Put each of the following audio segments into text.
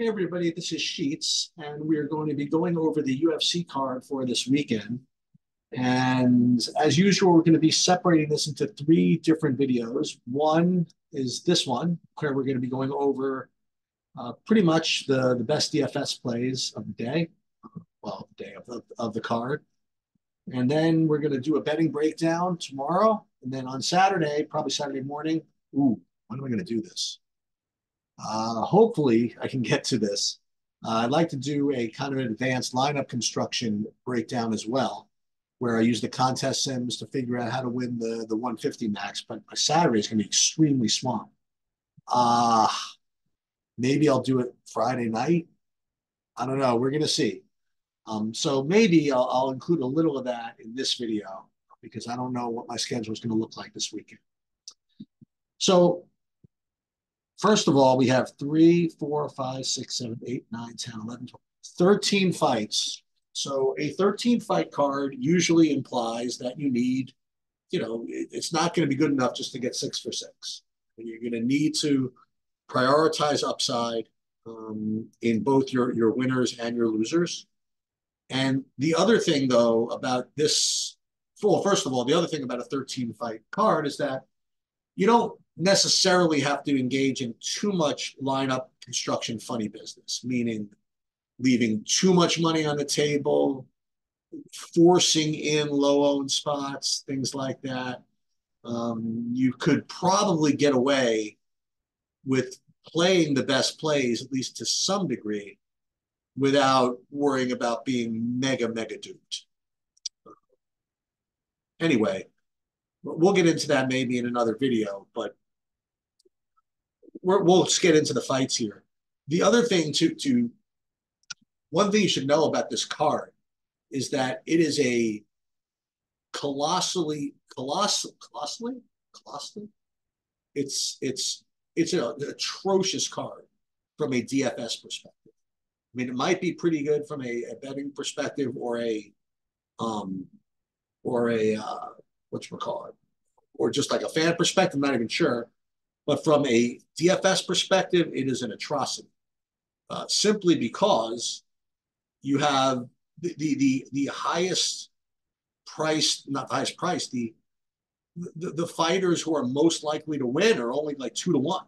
Hey everybody, this is Sheets, and we are going to be going over the UFC card for this weekend. And as usual, we're going to be separating this into three different videos. One is this one, where we're going to be going over uh, pretty much the, the best DFS plays of the day, well, the day of the, of the card. And then we're going to do a betting breakdown tomorrow. And then on Saturday, probably Saturday morning, ooh, when am I going to do this? Uh, hopefully, I can get to this. Uh, I'd like to do a kind of advanced lineup construction breakdown as well, where I use the contest sims to figure out how to win the, the 150 max. But my Saturday is going to be extremely swamped. Uh, maybe I'll do it Friday night. I don't know. We're going to see. Um, so maybe I'll, I'll include a little of that in this video because I don't know what my schedule is going to look like this weekend. So First of all, we have three, four, five, six, seven, eight, nine, 10, 11, 12, 13 fights. So a 13 fight card usually implies that you need, you know, it's not going to be good enough just to get six for six. You're going to need to prioritize upside um, in both your, your winners and your losers. And the other thing, though, about this, well, first of all, the other thing about a 13 fight card is that you don't necessarily have to engage in too much lineup construction funny business, meaning leaving too much money on the table, forcing in low owned spots, things like that. Um, you could probably get away with playing the best plays, at least to some degree, without worrying about being mega, mega duped. Anyway, we'll get into that maybe in another video, but we will just get into the fights here. The other thing to to one thing you should know about this card is that it is a colossally colossal colossally colossally it's it's it's an atrocious card from a DFS perspective. I mean, it might be pretty good from a, a betting perspective or a um or a uh, what you call it, or just like a fan perspective. I'm not even sure. But from a DFS perspective, it is an atrocity, uh, simply because you have the, the the the highest price, not the highest price, the, the the fighters who are most likely to win are only like two to one.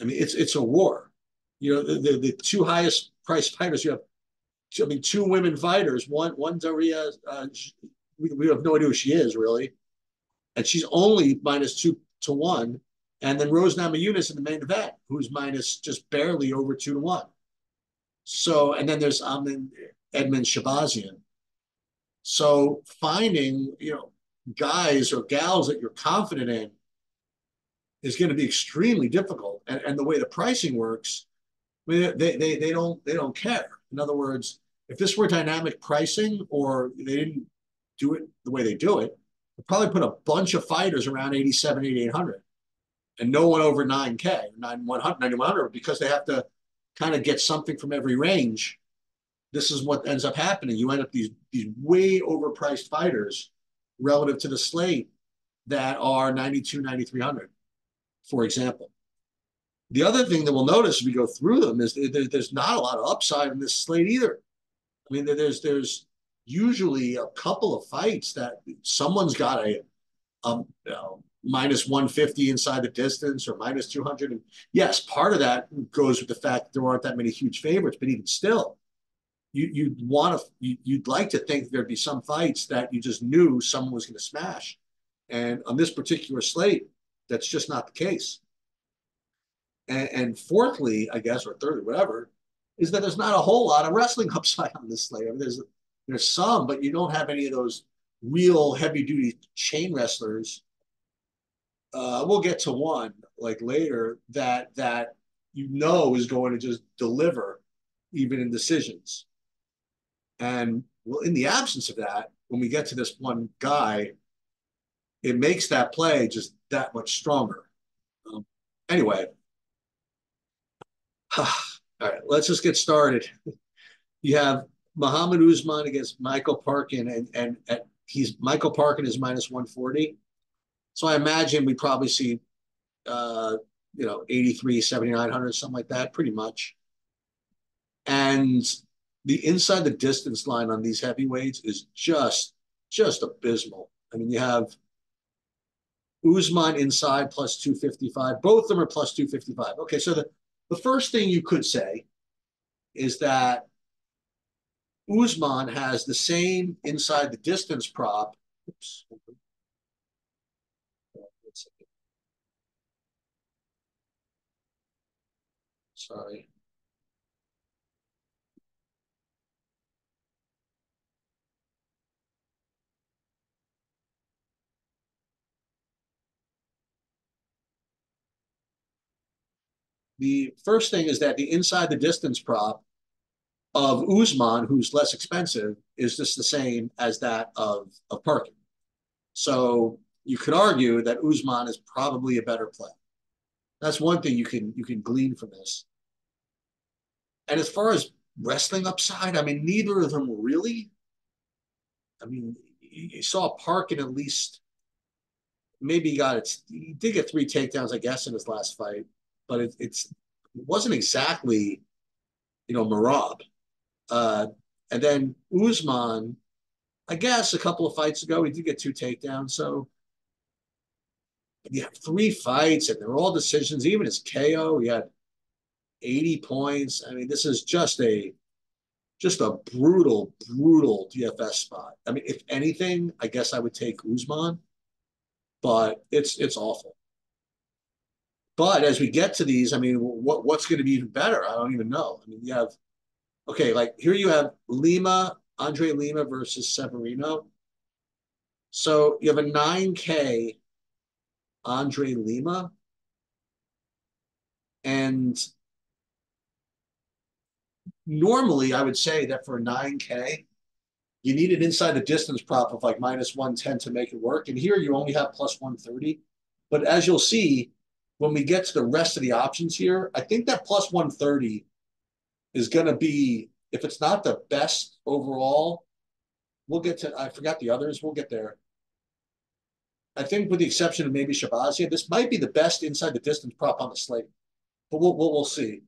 I mean, it's it's a war. You know, the the, the two highest priced fighters you have. I mean, two women fighters. One one Daria, uh, we, we have no idea who she is really, and she's only minus two to one and then Rose Namajunas in the main event, who's minus just barely over two to one. So, and then there's um, Edmund Shahbazyan. So finding, you know, guys or gals that you're confident in is going to be extremely difficult. And, and the way the pricing works, I mean, they, they, they don't they don't care. In other words, if this were dynamic pricing or they didn't do it the way they do it, they'd probably put a bunch of fighters around 87, 8800 and no one over 9K, 9100, because they have to kind of get something from every range. This is what ends up happening. You end up these these way overpriced fighters relative to the slate that are 92, 9300, for example. The other thing that we'll notice as we go through them is there's not a lot of upside in this slate either. I mean, there's there's usually a couple of fights that someone's got a um, you know, minus 150 inside the distance or minus 200. And yes, part of that goes with the fact that there aren't that many huge favorites, but even still, you, you'd want to, you, you'd like to think there'd be some fights that you just knew someone was going to smash. And on this particular slate, that's just not the case. And, and fourthly, I guess, or thirdly, whatever, is that there's not a whole lot of wrestling upside on this slate. I mean, there's there's some, but you don't have any of those real heavy duty chain wrestlers uh, we'll get to one like later that that you know is going to just deliver even in decisions. And well, in the absence of that, when we get to this one guy, it makes that play just that much stronger. Um, anyway, all right, let's just get started. You have Muhammad Usman against Michael Parkin, and and, and he's Michael Parkin is minus 140. So I imagine we probably see, uh, you know, 83, 7,900, something like that, pretty much. And the inside the distance line on these heavyweights is just just abysmal. I mean, you have Usman inside plus 255. Both of them are plus 255. Okay, so the, the first thing you could say is that Usman has the same inside the distance prop. Oops. Sorry. The first thing is that the inside the distance prop of Usman, who's less expensive, is just the same as that of, of Parkin. So you could argue that Usman is probably a better play. That's one thing you can you can glean from this. And as far as wrestling upside, I mean, neither of them really. I mean, you saw Parkin at least maybe he got it. He did get three takedowns, I guess, in his last fight, but it, it's it wasn't exactly, you know, Merab. Uh, and then Usman, I guess a couple of fights ago, he did get two takedowns. So you have three fights, and they're all decisions. Even his KO, he had 80 points. I mean, this is just a just a brutal, brutal DFS spot. I mean, if anything, I guess I would take Usman, but it's it's awful. But as we get to these, I mean, what what's going to be even better? I don't even know. I mean, you have okay, like here you have Lima, Andre Lima versus Severino. So you have a 9K Andre Lima. And normally I would say that for a 9K, you need an inside the distance prop of like minus 110 to make it work. And here you only have plus 130. But as you'll see, when we get to the rest of the options here, I think that plus 130 is going to be, if it's not the best overall, we'll get to, I forgot the others, we'll get there. I think with the exception of maybe Shahbazyan, this might be the best inside the distance prop on the slate, but we'll, we'll, we'll see.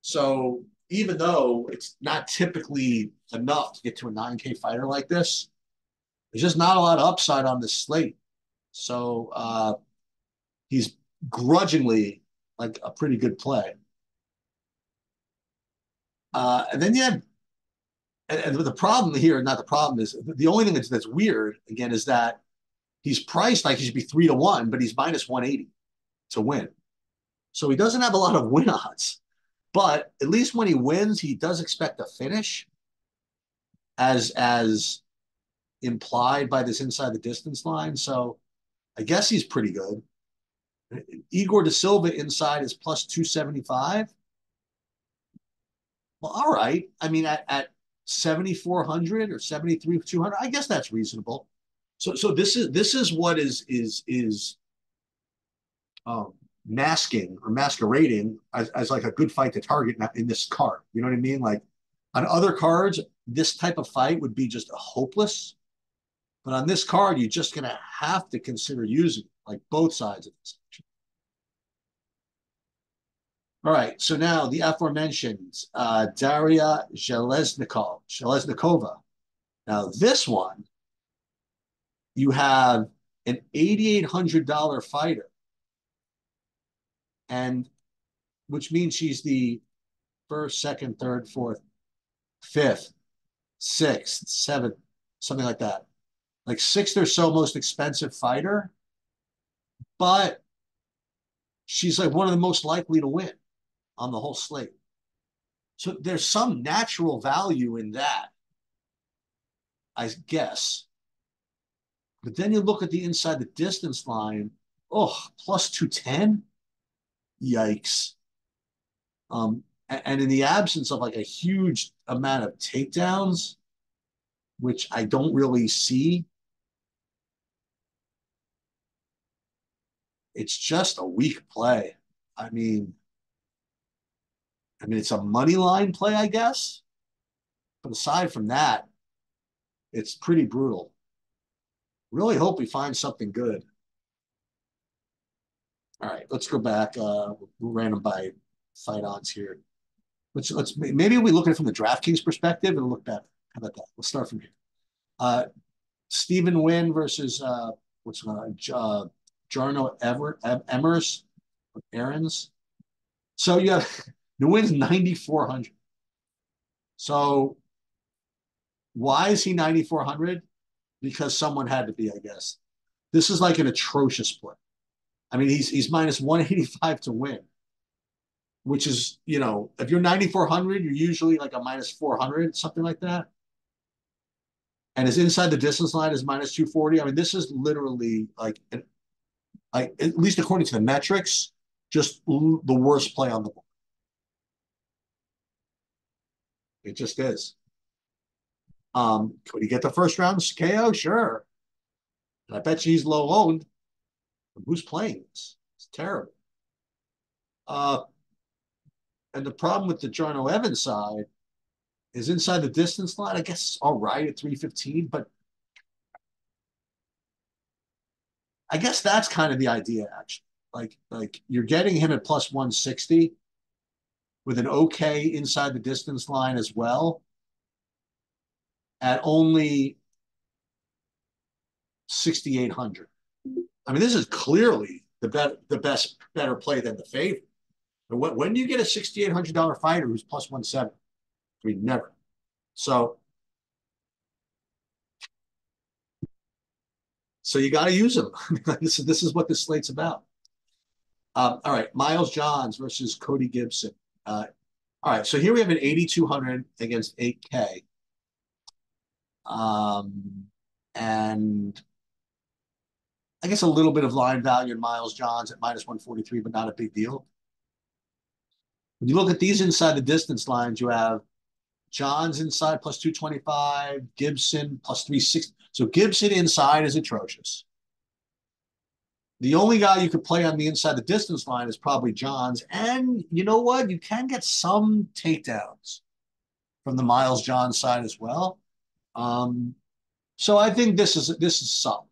So even though it's not typically enough to get to a 9K fighter like this, there's just not a lot of upside on this slate. So uh, he's grudgingly like a pretty good play. Uh, and then you and, and, the problem here, not the problem is the only thing that's, that's weird again is that he's priced like he should be three to one, but he's minus 180 to win. So he doesn't have a lot of win odds. But at least when he wins, he does expect a finish, as as implied by this inside the distance line. So I guess he's pretty good. Igor De Silva inside is plus 275. Well, all right. I mean, at, at 7,400 or 7,300, I guess that's reasonable. So, so this is this is what is is is um, masking or masquerading as, as like a good fight to target in this card. You know what I mean? Like on other cards, this type of fight would be just a hopeless. But on this card, you're just gonna have to consider using like both sides of this. All right, so now the aforementioned uh, Daria Zheleznikov, Zhelezniakova. Now this one, you have an $8,800 fighter and which means she's the first, second, third, fourth, fifth, sixth, seventh, something like that. Like sixth or so most expensive fighter, but she's like one of the most likely to win on the whole slate. So there's some natural value in that, I guess. But then you look at the inside the distance line, oh, plus 210 yikes. Um, and in the absence of like a huge amount of takedowns, which I don't really see, it's just a weak play. I mean, I mean, it's a money line play, I guess. But aside from that, it's pretty brutal. Really hope we find something good. All right, let's go back. Uh, random by fight odds here. let's let's maybe we look at it from the DraftKings perspective and look back. How about that? Let's start from here. Uh, Stephen Nguyen versus uh, what's uh, uh Jarno Ever Emmers, Errens. So you have Nguyen's ninety four hundred. So why is he ninety four hundred? Because someone had to be, I guess. This is like an atrocious play. I mean, he's he's minus one eighty five to win which is, you know, if you're 9,400, you're usually like a minus 400, something like that. And his inside the distance line is minus 240. I mean, this is literally like, like at least according to the metrics, just the worst play on the board. It just is. Um, could he get the first round KO? Sure. And I bet you he's low owned. Who's playing this? It's terrible. Uh, and the problem with the Jarno Errens side is inside the distance line. I guess it's all right at 315, but I guess that's kind of the idea, actually. Like, like you're getting him at plus 160 with an okay inside the distance line as well at only 6,800. I mean, this is clearly the, be- the best, better play than the favorite. When, when do you get a $6,800 fighter who's plus one seven? I mean, never. So, so you got to use them. this, is, this is what this slate's about. Um, all right, Miles Johns versus Cody Gibson. Uh, all right, so here we have an 8,200 against 8K. Um, and I guess a little bit of line value in Miles Johns at minus 143, but not a big deal. When you look at these inside the distance lines, you have Johns inside plus 225, Gibson plus 360. So Gibson inside is atrocious. The only guy you could play on the inside the distance line is probably Johns. And you know what? You can get some takedowns from the Miles Johns side as well. Um, so I think this is this is solid.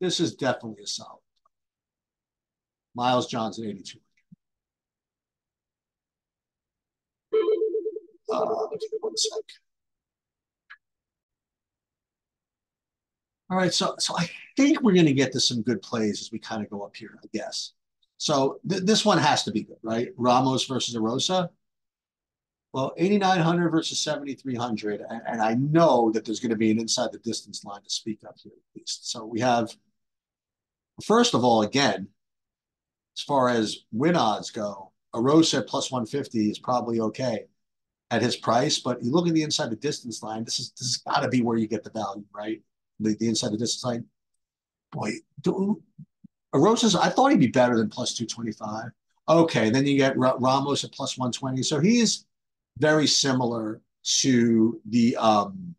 This is definitely a solid. Miles Johnson, at 82. Uh, one sec. All right, so so I think we're going to get to some good plays as we kind of go up here, I guess. So th this one has to be good, right? Ramos versus Erosa. Well, 8,900 versus 7,300. And, and, I know that there's going to be an inside the distance line to speak of here at least. So we have, first of all, again, as far as win odds go, Erosa at plus 150 is probably okay at his price. But you look at the inside the distance line. This is this has got to be where you get the value, right? The, the inside the distance line. Boy, do, Rosas, I thought he'd be better than plus two twenty five. Okay, then you get Ramos at plus one twenty. So he's very similar to the um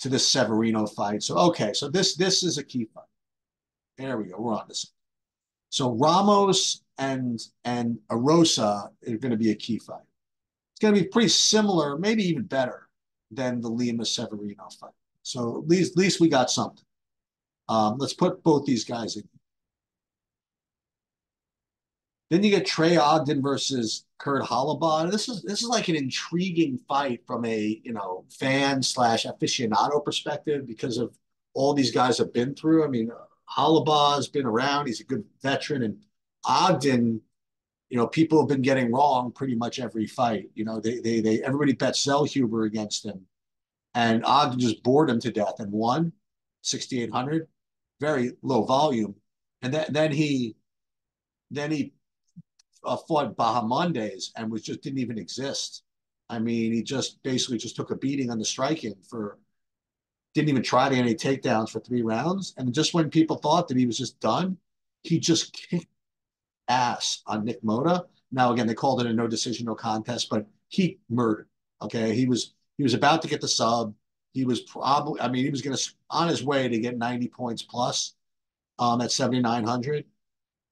to the Severino fight. So okay, so this this is a key fight. There we go. We're on this. So Ramos and and Erosa are going to be a key fight it's going to be pretty similar, maybe even better than the Lima Severino fight. So at least, at least we got something. Um, let's put both these guys in. Then you get Trey Ogden versus Kurt Holobaugh. This is this is like an intriguing fight from a you know fan slash aficionado perspective because of all these guys have been through. I mean, Holobaugh has been around; he's a good veteran, and Ogden you know, people have been getting wrong pretty much every fight. You know, they they they everybody bet Zellhuber against him, and Ogden just bored him to death and won, sixty eight hundred, very low volume, and then then he, then he, uh, fought Bahamondes and was just didn't even exist. I mean, he just basically just took a beating on the striking for, didn't even try to any takedowns for three rounds, and just when people thought that he was just done, he just kicked ass on Nick Motta. Now again, they called it a no decision, no contest, but he murdered. Okay, he was he was about to get the sub. He was probably, I mean, he was going to on his way to get 90 points plus um, at 7,900.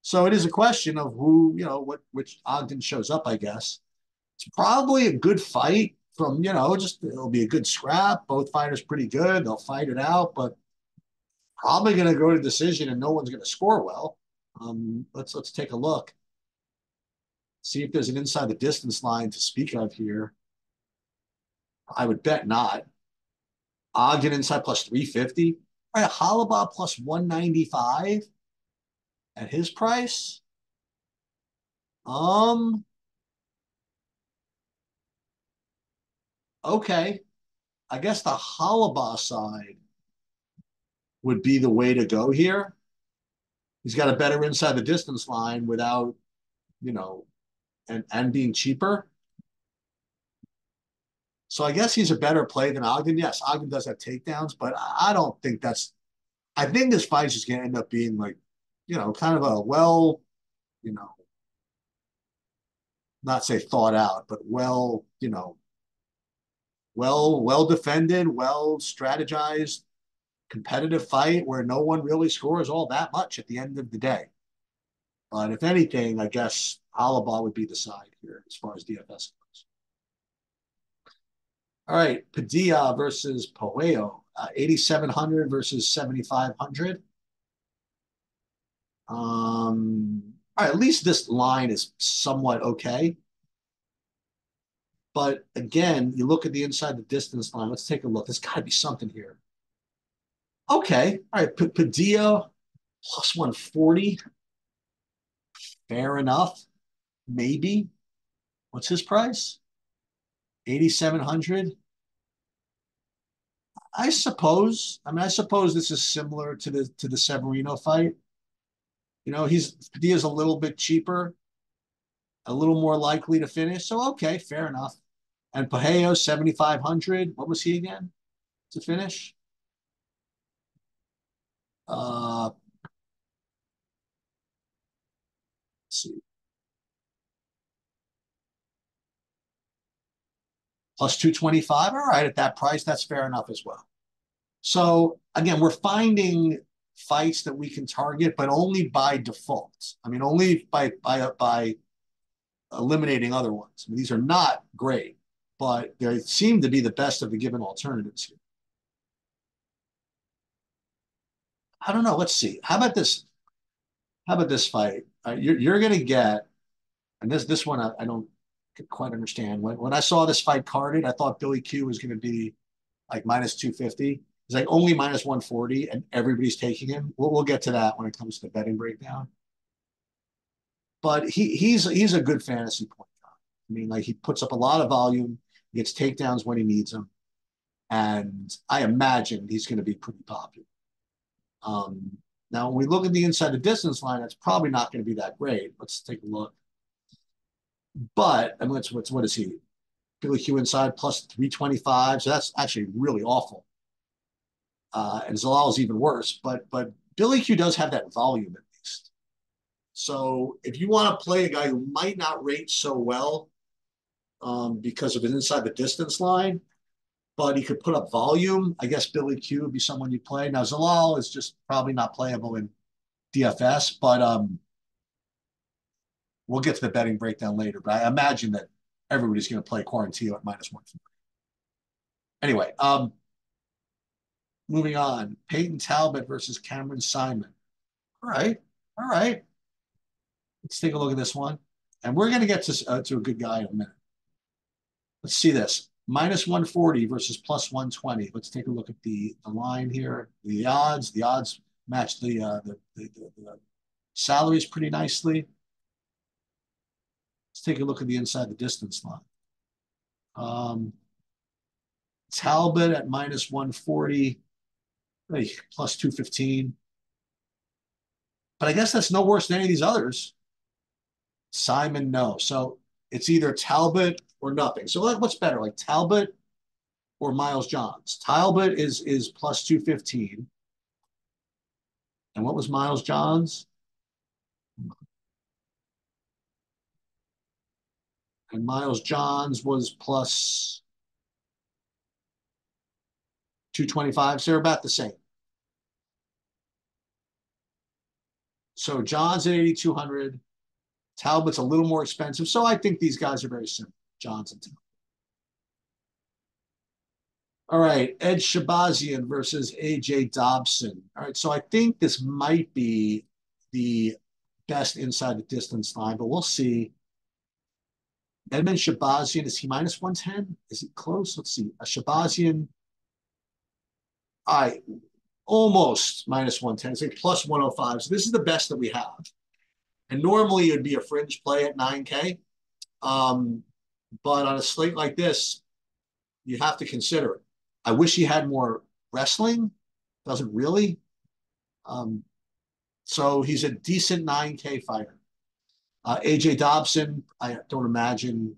So it is a question of who, you know, what which Ogden shows up. I guess it's probably a good fight from you know just it'll be a good scrap. Both fighters pretty good. They'll fight it out, but probably going to go to decision, and no one's going to score well. Um, let's let's take a look. See if there's an inside the distance line to speak of here. I would bet not. Ogden inside plus 350. All right, Holobaugh plus 195 at his price. Um, okay. I guess the Holobaugh side would be the way to go here. He's got a better inside the distance line without, you know, and and being cheaper. So I guess he's a better play than Ogden. Yes, Ogden does have takedowns, but I don't think that's. I think this fight is going to end up being like, you know, kind of a well, you know, not say thought out, but well, you know, well, well defended, well strategized, competitive fight where no one really scores all that much at the end of the day. But if anything, I guess Holobaugh would be the side here as far as DFS goes. All right, Padilla versus Poeo, uh, 8,700 versus 7,500. Um, all right, at least this line is somewhat okay. But again, you look at the inside the distance line. Let's take a look. There's got to be something here. Okay. All right. P Padilla plus 140. Fair enough. Maybe. What's his price? 8,700. I suppose. I mean, I suppose this is similar to the to the Severino fight. You know, he's Padilla's a little bit cheaper, a little more likely to finish. So okay, fair enough. And Pajeo, 7,500. What was he again to finish? Uh, let's see. Plus 225. All right, at that price, that's fair enough as well. So again, we're finding fights that we can target, but only by default. I mean, only by by by eliminating other ones. I mean, these are not great but they seem to be the best of the given alternatives here. I don't know. Let's see. How about this? How about this fight? Uh, you're you're going to get, and this this one I, I don't quite understand. When when I saw this fight carded, I thought Billy Q was going to be like minus 250. He's like only minus 140, and everybody's taking him. We'll, we'll get to that when it comes to the betting breakdown. But he he's he's a good fantasy point guard. I mean, like he puts up a lot of volume. Gets takedowns when he needs them. And I imagine he's going to be pretty popular. Um, now, when we look at the inside the distance line, that's probably not going to be that great. Let's take a look. But, I mean, what's, what's, what is he? Billy Q inside plus 325. So that's actually really awful. Uh, and Zalal is even worse. But, but Billy Q does have that volume at least. So if you want to play a guy who might not rate so well, um, because of his inside the distance line, but he could put up volume. I guess Billy Q would be someone you play. Now Zalal is just probably not playable in DFS, but um, we'll get to the betting breakdown later. But I imagine that everybody's going to play Quarantillo at minus one. Anyway, um, moving on. Payton Talbott versus Cameron Saaiman. All right, all right. Let's take a look at this one, and we're going to get to uh, to a good guy in a minute. Let's see this. Minus 140 versus plus 120. Let's take a look at the, the line here. The odds, the odds match the, uh, the, the, the, salaries pretty nicely. Let's take a look at the inside the distance line. Um, Talbott at minus 140, hey, plus 215. But I guess that's no worse than any of these others. Saaiman, no. So it's either Talbott or nothing. So what's better, like Talbott or Miles Johns? Talbott is is plus 215. And what was Miles Johns? And Miles Johns was plus 225. So they're about the same. So Johns at 8,200. Talbott's a little more expensive. So I think these guys are very similar, Johnson. All right, Ed Shahbazyan versus AJ Dobson. All right, so I think this might be the best inside the distance line, but we'll see. Edmen Shahbazyan, is he minus 110? Is he close? Let's see. A Shahbazyan, I almost minus 110. It's like plus 105. So this is the best that we have. And normally it would be a fringe play at 9K. Um, but on a slate like this, you have to consider it. I wish he had more wrestling. Doesn't really. Um, so he's a decent 9K fighter. Uh, AJ Dobson, I don't imagine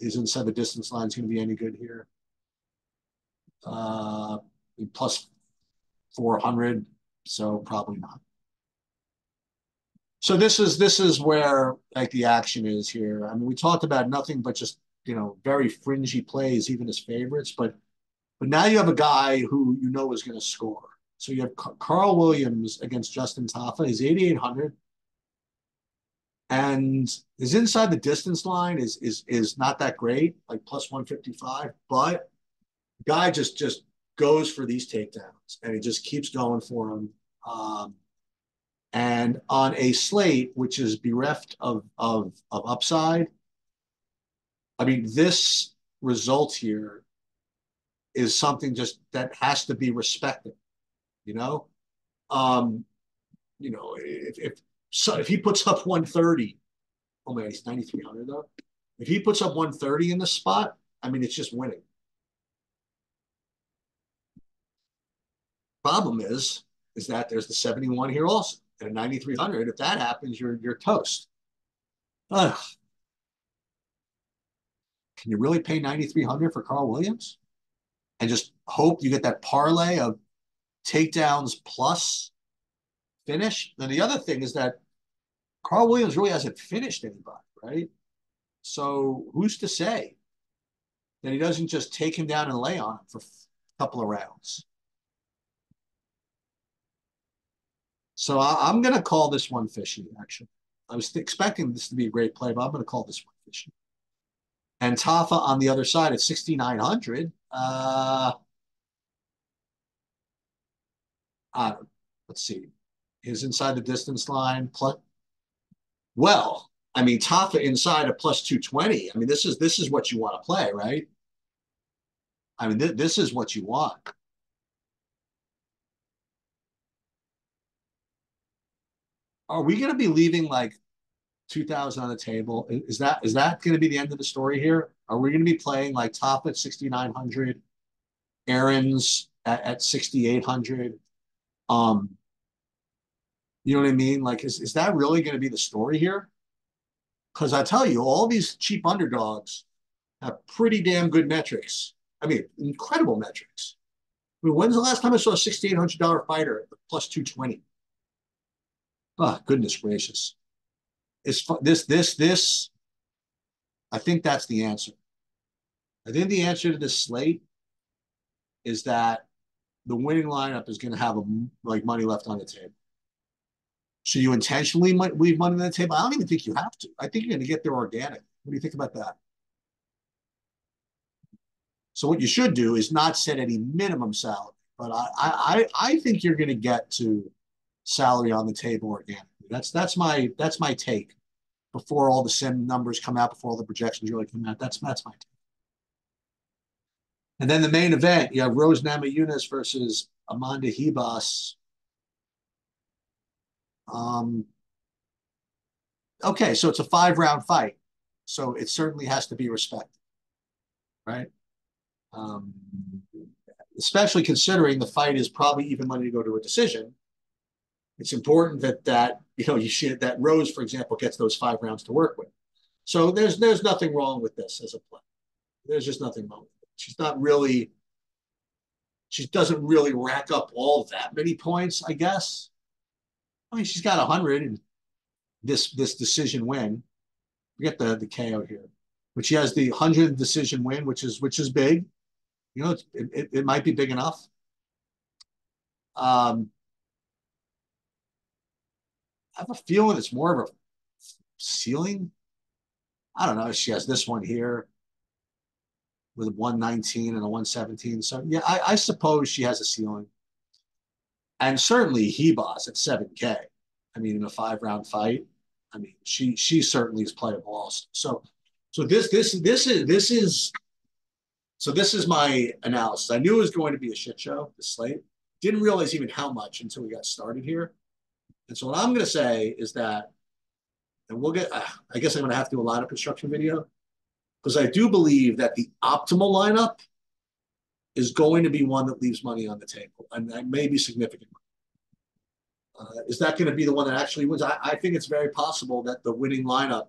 is inside the distance line is going to be any good here. Uh, plus 400, so probably not. So this is this is where like the action is here. I mean, we talked about nothing but just you know very fringy plays, even as favorites, but but now you have a guy who you know is going to score. So you have Karl Williams against Justin Tafa. He's 8,800. And his inside the distance line is is is not that great, like plus 155, but guy just just goes for these takedowns and he just keeps going for them. Um, and on a slate which is bereft of, of, of upside, I mean, this result here is something just that has to be respected, you know? Um, you know, if, if so if he puts up 130, oh man, he's 9,300 though. If he puts up 130 in the spot, I mean, it's just winning. Problem is, is that there's the 71 here also at 9,300. If that happens, you're you're toast. Ugh. Can you really pay 9,300 for Karl Williams? And just hope you get that parlay of takedowns plus finish? Then the other thing is that Karl Williams really hasn't finished anybody, right? So who's to say that he doesn't just take him down and lay on him for a couple of rounds? So I, am going to call this one fishy, actually. I was expecting this to be a great play, but I'm going to call this one fishy. And Tafa on the other side at 6,900. Uh, uh, let's see. Is inside the distance line. Plus, well, I mean, Tafa inside a plus 220. I mean, this is this is what you want to play, right? I mean, th this is what you want. Are we going to be leaving like 2000 on the table? Is that is that going to be the end of the story here? Are we going to be playing like top at 6900, Errens at, at 6800? Um, you know what I mean? Like, is, is that really going to be the story here? Because I tell you, all these cheap underdogs have pretty damn good metrics. I mean, incredible metrics. I mean, when's the last time I saw a $6,800 fighter at plus 220? Oh, goodness gracious. It's this, this, this. I think that's the answer. I think the answer to this slate is that the winning lineup is going to have a, like money left on the table. So you intentionally might leave money on the table? I don't even think you have to. I think you're going to get there organic. What do you think about that? So what you should do is not set any minimum salary, but I I I think you're going to get to salary on the table organically. That's that's my that's my take before all the sim numbers come out, before all the projections really come out. That's that's my take. And then the main event, you have Rose Namajunas versus Amanda Ribas. Um, okay, so it's a five round fight. So it certainly has to be respected, right? Um, especially considering the fight is probably even money to go to a decision it's important that that you know you should that Rose, for example, gets those five rounds to work with. So there's there's nothing wrong with this as a play. There's just nothing wrong with it. She's not really. She doesn't really rack up all that many points, I guess. I mean, she's got a hundred in this this decision win. Forget the the KO here, but she has the hundred decision win, which is which is big. You know, it, it, it might be big enough. Um, I have a feeling it's more of a ceiling. I don't know. She has this one here with a 119 and a 117. So yeah, I, I suppose she has a ceiling. And certainly Ribas at 7K. I mean, in a five round fight. I mean, she she certainly is playable also. So so this this this is this is so this is my analysis. I knew it was going to be a shit show, the slate. Didn't realize even how much until we got started here. And so what I'm going to say is that, and we'll get, uh, I guess I'm going to have to do a lot of construction video because I do believe that the optimal lineup is going to be one that leaves money on the table and, that may be significant uh, is that going to be the one that actually wins? I, I, think it's very possible that the winning lineup,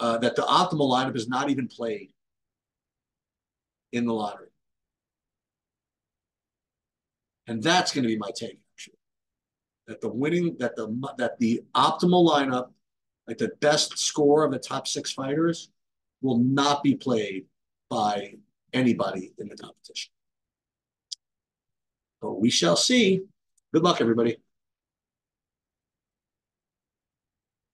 uh, that the optimal lineup is not even played in the lottery. And that's going to be my take. That the winning, that the that the optimal lineup, like the best score of the top six fighters, will not be played by anybody in the competition. But we shall see. Good luck, everybody.